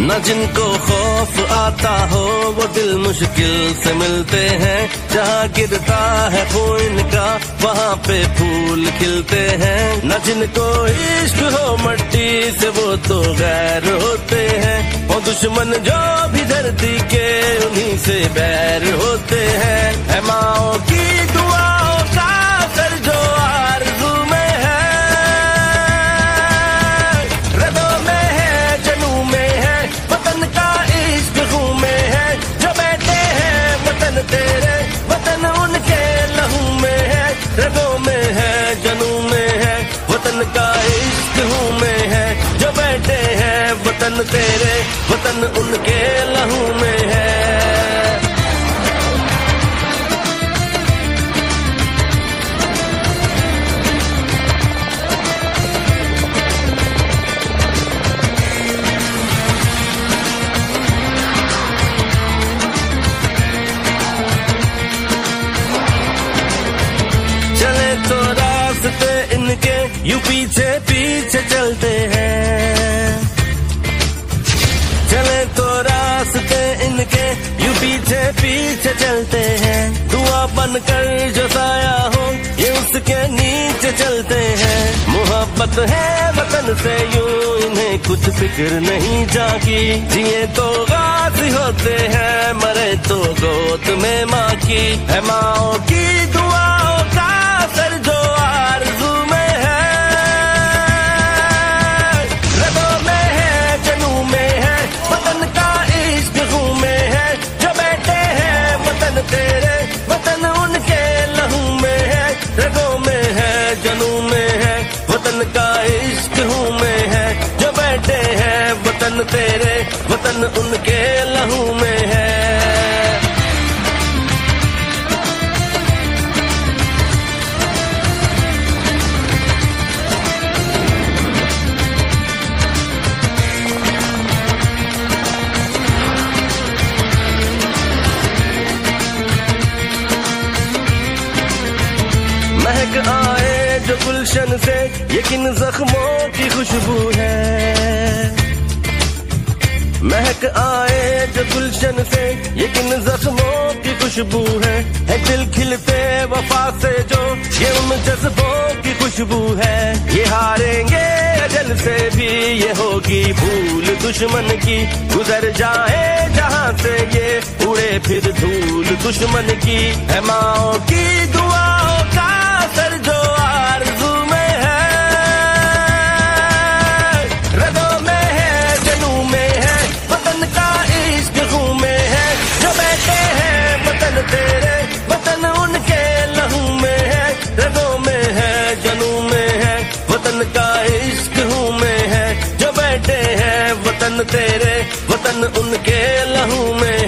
न जिनको खौफ आता हो, वो दिल मुश्किल से मिलते हैं। जहाँ गिरता है खून का, वहाँ पे फूल खिलते हैं। न जिनको इश्क हो मट्टी से, वो तो गैर होते हैं। वो दुश्मन जो भी धरती के, उन्हीं से बैर वतन तेरे, वतन उनके लहू में है, रगों में है, जनू में है, वतन का इश्क हूँ में है, जो बैठे हैं वतन तेरे, वतन उनके यू पीछे पीछे चलते हैं। चले तो रास्ते इनके, यू पीछे पीछे चलते हैं। दुआ बनकर जो साया हो, ये उसके नीचे चलते हैं। मोहब्बत है वतन से, यू इन्हें कुछ फ़िक्र नहीं जागी। जिए तो गाजी होते हैं, मरे तो गोद में माँ की है माओ की दुआओं वतन तेरे, वतन उनके लहू में है। महक आए जो गुलशन से ये किन जख्मों की खुशबू महक आए जो गुलशन से ये किन जख्मों की खुशबू है। है दिल खिलते वफा से जो, ये उन जज्बों की खुशबू है। ये हारेंगे अजल से भी ये होगी भूल। दुश्मन की गुजर जाए जहाँ से ये उड़े फिर धूल। दुश्मन की है माओ की दुआओं तेरे वतन उनके लहू में।